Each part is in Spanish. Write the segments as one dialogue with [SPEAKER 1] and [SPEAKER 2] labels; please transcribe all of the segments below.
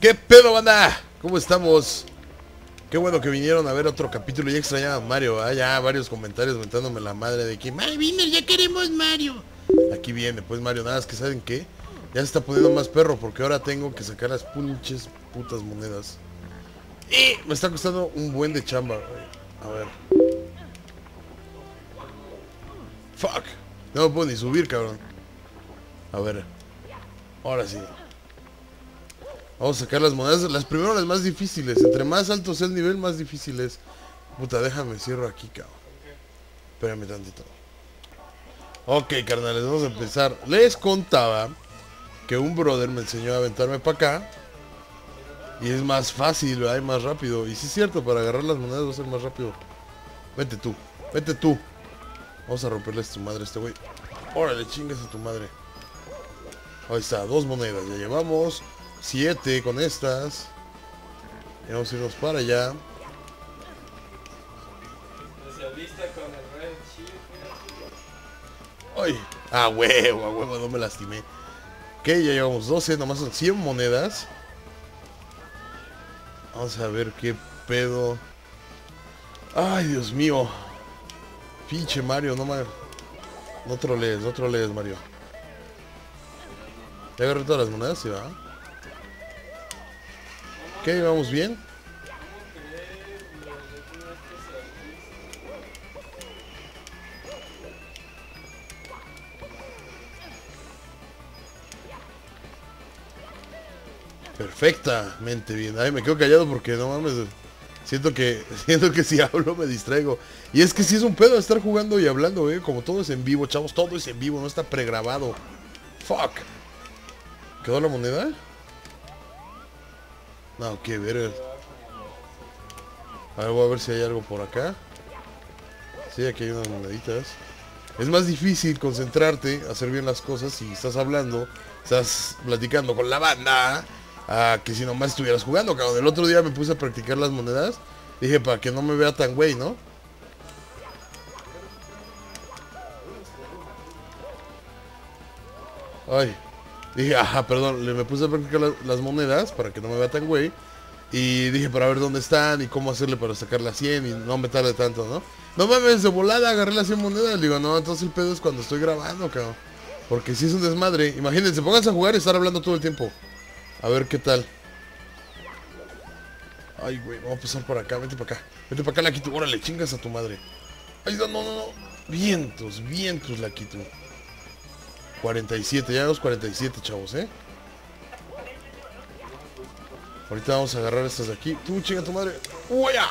[SPEAKER 1] ¿Qué pedo, banda? ¿Cómo estamos? Qué bueno que vinieron a ver otro capítulo. Ya extrañaba a Mario. Ah, ya varios comentarios mentándome la madre de que Viner, ya queremos Mario. Aquí viene, pues Mario. Nada, es que ¿saben qué? Ya se está poniendo más perro porque ahora tengo que sacar las pinches putas monedas. Y me está costando un buen de chamba, A ver. Fuck. No me puedo ni subir, cabrón. A ver. Ahora sí. Vamos a sacar las monedas. Las primeras las más difíciles. Entre más alto sea el nivel, más difícil es. Puta, déjame cierro aquí, cabrón. Espérame tantito. Ok, carnales, vamos a empezar. Les contaba que un brother me enseñó a aventarme para acá. Y es más fácil, hay más rápido. Y sí es cierto, para agarrar las monedas va a ser más rápido. Vete tú, vete tú. Vamos a romperle a tu madre a este güey. Órale, chingas a tu madre. Ahí está, dos monedas. Ya llevamos siete con estas. Y vamos a irnos para allá. Ay, ah, huevo, a huevo, no me lastimé. Ok, ya llevamos 12, nomás son 100 monedas. Vamos a ver qué pedo. Ay, Dios mío. Pinche Mario, no me... No trolees, no trolees, Mario. ¿Ya agarré todas las monedas? Sí, va. Ok, vamos bien. Perfectamente bien. Ay, me quedo callado porque no mames. Siento que, siento que si hablo me distraigo. Y es que si es un pedo estar jugando y hablando, eh. Como todo es en vivo, chavos. Todo es en vivo, no está pregrabado. Fuck. ¿Quedó la moneda? No, qué ver. A ver, voy a ver si hay algo por acá. Sí, aquí hay unas moneditas. Es más difícil concentrarte, hacer bien las cosas si estás hablando, estás platicando con la banda a que si nomás estuvieras jugando, cabrón. El otro día me puse a practicar las monedas. Dije, para que no me vea tan güey, ¿no? Ay. Dije, ajá, perdón, le me puse a practicar las monedas para que no me vea tan güey. Y dije, para ver dónde están y cómo hacerle para sacar las 100 y no me tarde tanto, ¿no? No mames, de volada agarré las 100 monedas. Digo, no, entonces el pedo es cuando estoy grabando, cabrón. Porque si es un desmadre, imagínense, pónganse a jugar y estar hablando todo el tiempo. A ver qué tal. Ay, güey, vamos a pasar por acá, vete para acá. Vete para acá, Laquito. Órale, chingas a tu madre. Ay, no, no, no. Vientos, vientos, Laquito. 47, ya los 47, chavos, ¿eh? Ahorita vamos a agarrar estas de aquí. Tú, chinga tu madre. ¡Uy, ya!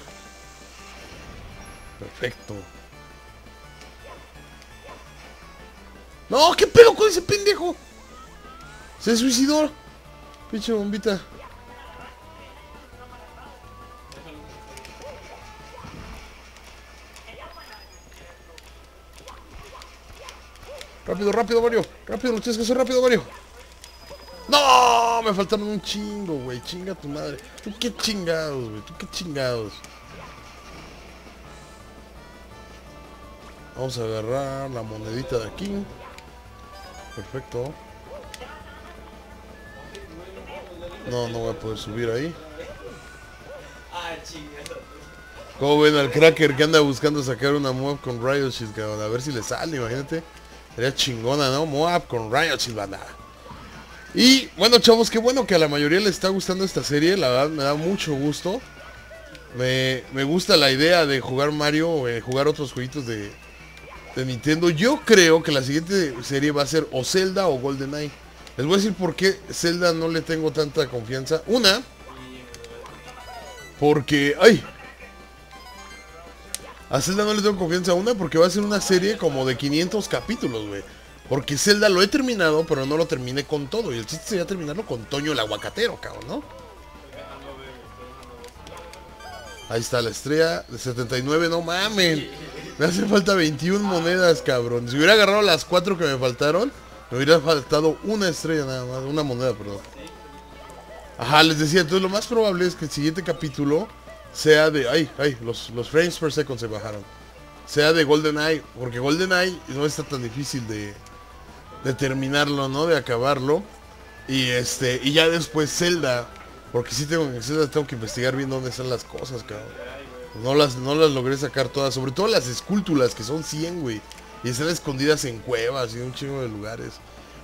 [SPEAKER 1] Perfecto. No, ¿qué pedo con ese pendejo? Se suicidó. Pinche bombita. Rápido, rápido, Mario. Rápido, lo tienes que hacer rápido, Mario. ¡No! Me faltaron un chingo, güey. Chinga tu madre. Tú qué chingados, güey. Tú qué chingados. Vamos a agarrar la monedita de aquí. Perfecto. No, no voy a poder subir ahí. Ah, ¿Cómo ven al cracker que anda buscando sacar una Moab con Riot Shield, A ver si le sale, imagínate. Sería chingona, ¿no? Moab con Riot Shield, banda. Y bueno, chavos, qué bueno que a la mayoría le está gustando esta serie. La verdad, me da mucho gusto. Me, gusta la idea de jugar Mario o jugar otros jueguitos de, de Nintendo. Yo creo que la siguiente serie va a ser o Zelda o GoldenEye. Les voy a decir por qué Zelda no le tengo tanta confianza. Una, porque... ¡Ay! A Zelda no le tengo confianza. Una, porque va a ser una serie como de 500 capítulos, güey. Porque Zelda lo he terminado, pero no lo terminé con todo. Y el chiste sería terminarlo con Toño el aguacatero, cabrón, ¿no? Ahí está la estrella de 79, no mamen. Me hace falta 21 monedas, cabrón. Si hubiera agarrado las 4 que me faltaron, me hubiera faltado una estrella nada más, una moneda, perdón. Ajá, les decía, entonces lo más probable es que el siguiente capítulo sea de... Ay, ay, los, los frames per second se bajaron. Sea de GoldenEye, porque GoldenEye no está tan difícil de, de terminarlo, ¿no? De acabarlo. Y este, y ya después Zelda Porque sí tengo, sí tengo que investigar bien dónde están las cosas, cabrón. No las, no las logré sacar todas, sobre todo las esculturas, que son 100, güey. Y están escondidas en cuevas y en un chingo de lugares.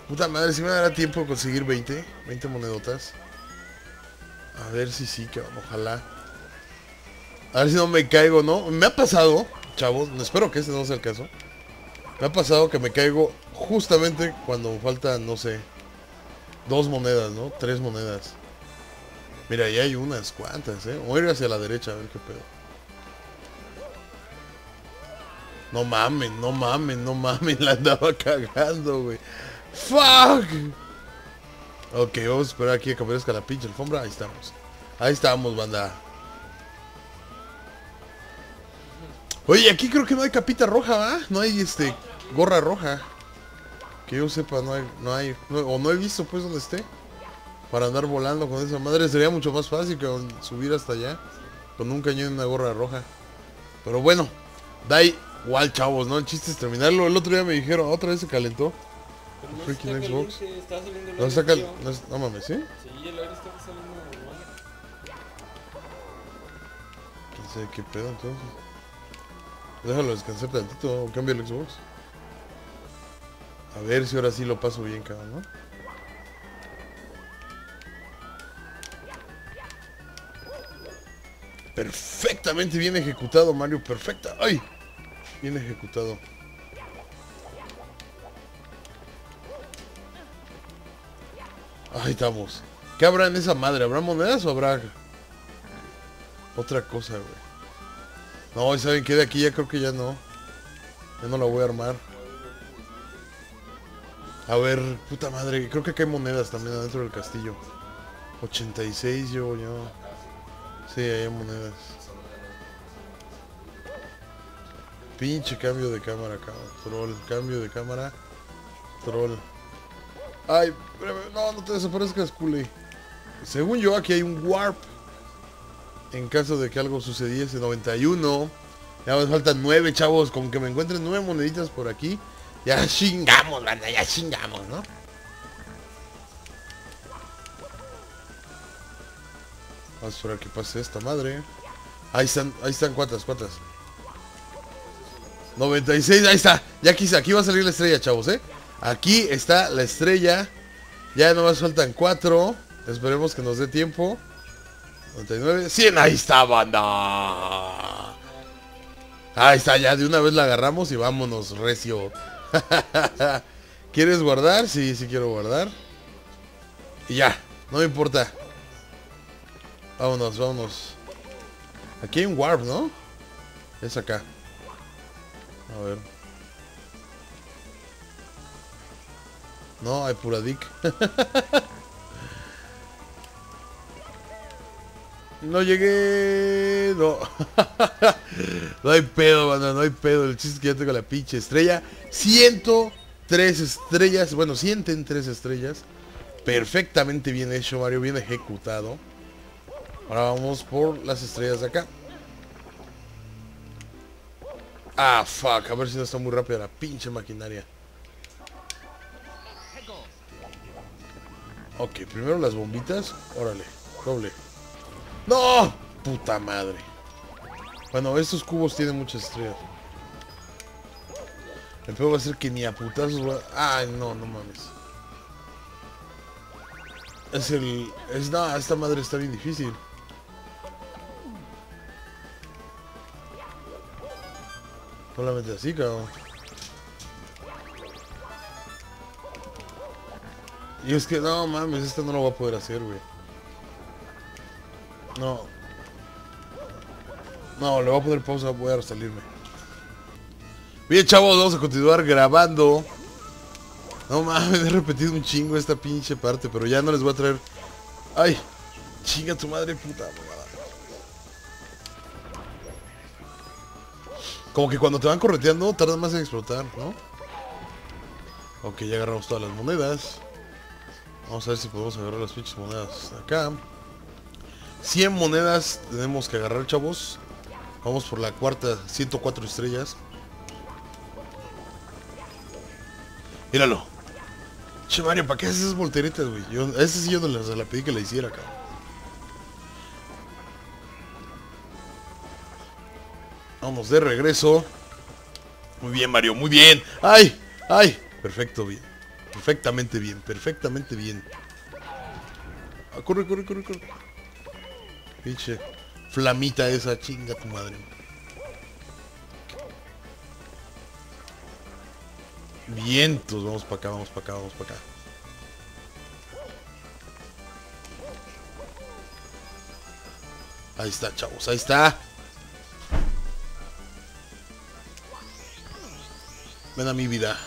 [SPEAKER 1] Puta madre, si me dará tiempo de conseguir 20, 20 monedotas. A ver si sí, que ojalá. A ver si no me caigo, ¿no? Me ha pasado, chavos, espero que este no sea el caso. Me ha pasado que me caigo justamente cuando faltan, no sé, dos monedas, ¿no? Tres monedas. Mira, ahí hay unas cuantas, ¿eh? Voy ir hacia la derecha a ver qué pedo. No mamen, no mamen, no mamen, la andaba cagando, güey. ¡Fuck! Ok, vamos a esperar aquí a que aparezca la pinche alfombra. Ahí estamos. Ahí estamos, banda. Oye, aquí creo que no hay capita roja, ¿va? No hay, este, gorra roja. Que yo sepa, no hay, no hay, o no he visto, pues, donde esté. Para andar volando con esa madre sería mucho más fácil que subir hasta allá. Con un cañón y una gorra roja. Pero bueno, da igual, chavos, ¿no? El chiste es terminarlo. El otro día me dijeron, otra vez se calentó.
[SPEAKER 2] Pero no
[SPEAKER 1] Freaking
[SPEAKER 2] está
[SPEAKER 1] Xbox.
[SPEAKER 2] caliente, está saliendo el
[SPEAKER 1] No,
[SPEAKER 2] aire
[SPEAKER 1] saca,
[SPEAKER 2] frío.
[SPEAKER 1] no, es- no mames, ¿sí?
[SPEAKER 2] Sí, el aire está saliendo normal.
[SPEAKER 1] ¿Quién sabe qué pedo entonces? Déjalo descansar tantito, cambia el Xbox. A ver si ahora sí lo paso bien, cabrón, ¿no? Perfectamente bien ejecutado, Mario, perfecta. ¡Ay! Bien ejecutado. Ahí estamos. ¿Qué habrá en esa madre? ¿Habrá monedas o habrá otra cosa, güey? No, ¿y ¿saben qué? De aquí ya creo que ya no. Ya no la voy a armar. A ver, puta madre, creo que acá hay monedas también adentro del castillo. 86 yo, yo. Sí, ahí hay monedas. Pinche cambio de cámara, cabrón. Troll, cambio de cámara. Troll. Ay, no, no te desaparezcas, culé. Según yo, aquí hay un warp. En caso de que algo sucediese, 91. Ya me faltan 9, chavos. Con que me encuentren 9 moneditas por aquí. Ya chingamos, banda, ya chingamos, ¿no? Vamos a esperar que pase esta madre. Ahí están, ahí están, ¿cuántas, cuántas? 96, ahí está. Ya aquí, aquí va a salir la estrella, chavos, ¿eh? Aquí está la estrella. Ya nomás faltan 4. Esperemos que nos dé tiempo. 99, 100, ahí está, banda. Ahí está, ya de una vez la agarramos y vámonos, recio. ¿Quieres guardar? Sí, sí quiero guardar. Y ya, no me importa. Vámonos, vámonos. Aquí hay un warp, ¿no? Es acá. A ver. No, hay pura dick. No llegué. No. no hay pedo, banda. No hay pedo. El chiste es que ya tengo la pinche estrella. 103 estrellas. Bueno, 103 estrellas. Perfectamente bien hecho, Mario. Bien ejecutado. Ahora vamos por las estrellas de acá. Ah, fuck. A ver si no está muy rápida la pinche maquinaria. Ok, primero las bombitas. Órale, doble. ¡No! Puta madre. Bueno, estos cubos tienen muchas estrellas. El peor va a ser que ni a putazos va... Ay, no, no mames. Es el... Es nada, esta madre está bien difícil. Solamente así, cabrón. Y es que no mames, esta no lo va a poder hacer, güey. No. No, le voy a poner pausa, voy a salirme. Bien, chavos, vamos a continuar grabando. No mames, he repetido un chingo esta pinche parte, pero ya no les voy a traer. Ay, chinga tu madre puta. mamada. Como que cuando te van correteando tarda más en explotar, ¿no? Ok, ya agarramos todas las monedas. Vamos a ver si podemos agarrar las pinches monedas acá. 100 monedas tenemos que agarrar, chavos. Vamos por la cuarta, 104 estrellas. Míralo. Che, Mario, ¿para qué haces esas volteretas, güey? Yo, a ese sí yo no les, la pedí que la hiciera, cabrón. Vamos de regreso. Muy bien, Mario, muy bien. ¡Ay! ¡Ay! Perfecto, bien. Perfectamente bien, perfectamente bien. Ah, corre, corre, corre, corre. Pinche flamita esa, chinga tu madre. Vientos, vamos para acá, vamos para acá, vamos para acá. Ahí está, chavos, ahí está. Ven a mi vida.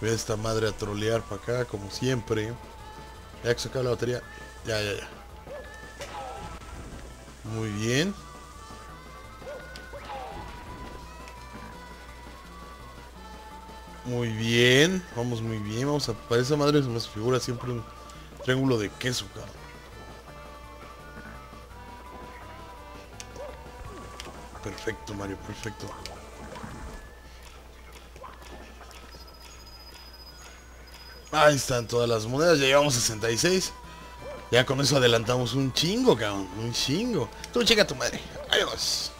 [SPEAKER 1] Voy a esta madre a trolear para acá, como siempre. Ya que se acaba la batería. Ya, ya, ya. Muy bien. Muy bien. Vamos muy bien. Vamos a... Para esa madre se nos figura siempre un triángulo de queso, cabrón. Perfecto, Mario, perfecto. Ahí están todas las monedas, ya llevamos 66. Ya con eso adelantamos un chingo, cabrón. Un chingo. Tú checa tu madre. Adiós.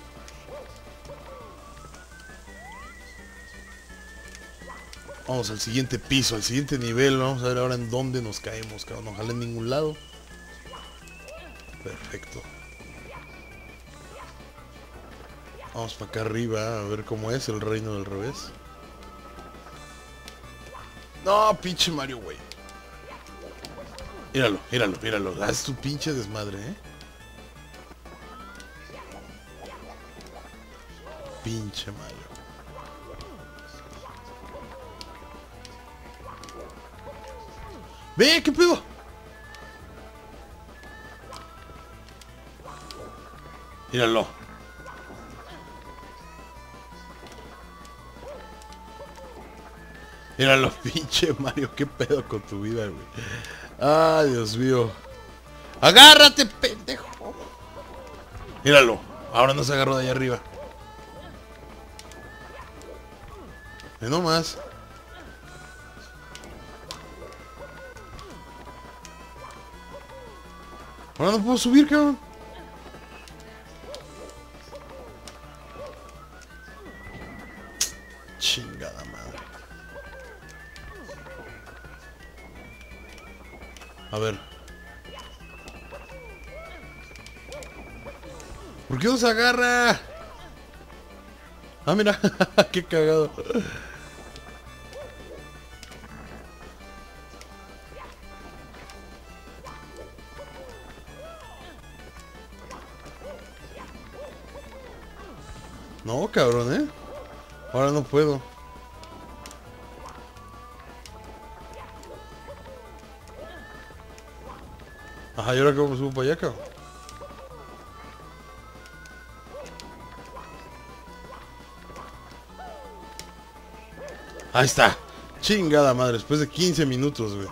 [SPEAKER 1] Vamos al siguiente piso, al siguiente nivel. Vamos a ver ahora en dónde nos caemos, cabrón. Ojalá en ningún lado. Perfecto. Vamos para acá arriba a ver cómo es el reino del revés. No, pinche Mario, güey. Míralo, míralo, míralo. Haz tu pinche desmadre, ¿eh? Pinche Mario. ¡Ve! ¿Qué pedo? Míralo. Míralo, pinche Mario. ¿Qué pedo con tu vida, güey? Ay, Dios mío. ¡Agárrate, pendejo! Míralo. Ahora no se agarró de ahí arriba. Y no más. Ahora no puedo subir, cabrón. A ver. ¿Por qué no se agarra? Ah, mira. qué cagado. No, cabrón, ¿eh? Ahora no puedo. Ajá, ¿y ahora cómo subo para allá, cabrón? Ahí está. Chingada madre, después de 15 minutos, güey.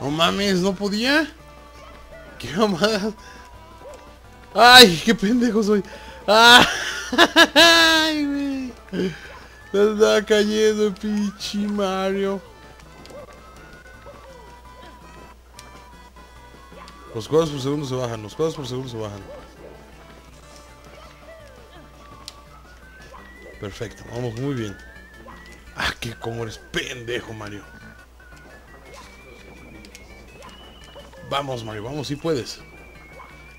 [SPEAKER 1] No mames, no podía. Qué mamada. Ay, qué pendejo soy. Ah. Ay, güey. Está cayendo, pinche Mario. Los cuadros por segundo se bajan, los cuadros por segundo se bajan. Perfecto, vamos muy bien. Ah, que como eres pendejo, Mario. Vamos, Mario, vamos, si puedes.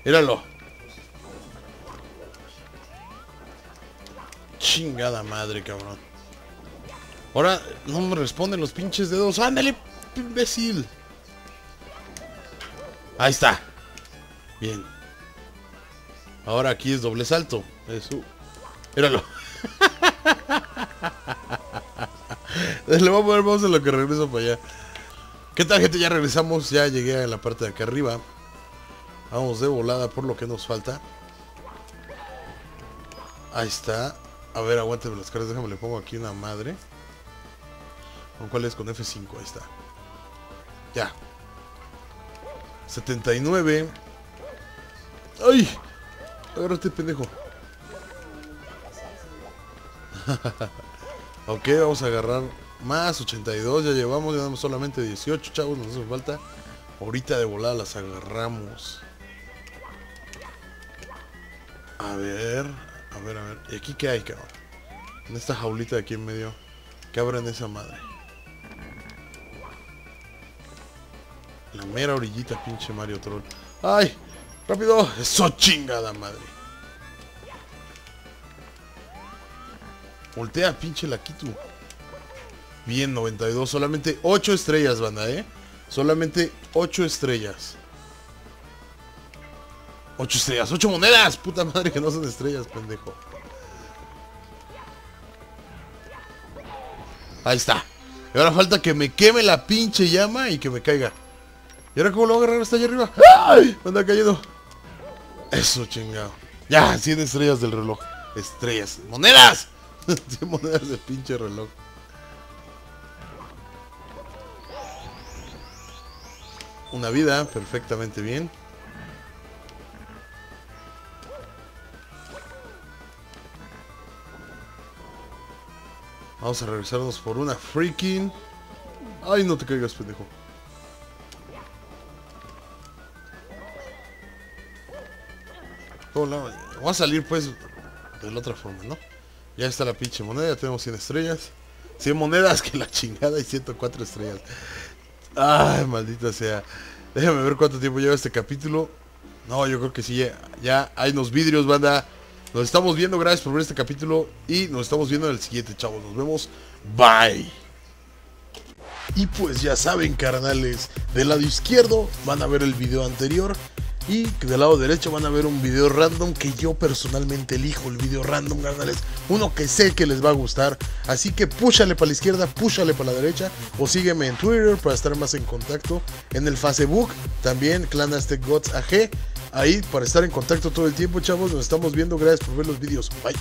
[SPEAKER 1] Míralo. Chingada madre, cabrón. Ahora no me responden los pinches dedos. ¡Ándale, imbécil! Ahí está. Bien. Ahora aquí es doble salto. Eso. Míralo. Le voy a poner vamos a lo que regreso para allá. ¿Qué tal, gente? Ya regresamos. Ya llegué a la parte de acá arriba. Vamos de volada por lo que nos falta. Ahí está. A ver, aguánteme las caras. Déjame le pongo aquí una madre. ¿Con cuál es? Con F5. Ahí está. Ya. 79. ¡Ay! Agárrate, pendejo. ok, vamos a agarrar más 82. Ya llevamos, ya damos solamente 18, chavos. Nos hace falta. Ahorita de volada las agarramos. A ver, a ver, a ver. ¿Y aquí qué hay, cabrón? En esta jaulita de aquí en medio. ¿Qué abren esa madre? La mera orillita, pinche Mario Troll. ¡Ay! ¡Rápido! ¡Eso chingada madre! Voltea, pinche Lakitu. Bien, 92. Solamente 8 estrellas, banda, ¿eh? Solamente 8 estrellas. 8 estrellas, 8 monedas. Puta madre que no son estrellas, pendejo. Ahí está. Y ahora falta que me queme la pinche llama y que me caiga. ¿Y ahora cómo lo voy a agarrar hasta allá arriba? ¡Ay! Anda cayendo. Eso, chingado. Ya, 100 estrellas del reloj. Estrellas. ¡Monedas! 100 monedas de pinche reloj. Una vida, perfectamente bien. Vamos a regresarnos por una freaking... Ay, no te caigas, pendejo. Vamos a salir pues de la otra forma, ¿no? Ya está la pinche moneda, ya tenemos 100 estrellas. 100 monedas que la chingada y 104 estrellas. Ay, maldita sea. Déjame ver cuánto tiempo lleva este capítulo. No, yo creo que sí, ya, ya hay unos vidrios, banda. Nos estamos viendo, gracias por ver este capítulo. Y nos estamos viendo en el siguiente, chavos. Nos vemos. Bye. Y pues ya saben, carnales. Del lado izquierdo van a ver el video anterior. Y del lado derecho van a ver un video random que yo personalmente elijo el video random, carnales. Uno que sé que les va a gustar. Así que púchale para la izquierda, púchale para la derecha. O sígueme en Twitter para estar más en contacto. En el Facebook también, Clan Aztec Gods AG. Ahí para estar en contacto todo el tiempo, chavos. Nos estamos viendo. Gracias por ver los videos. Bye.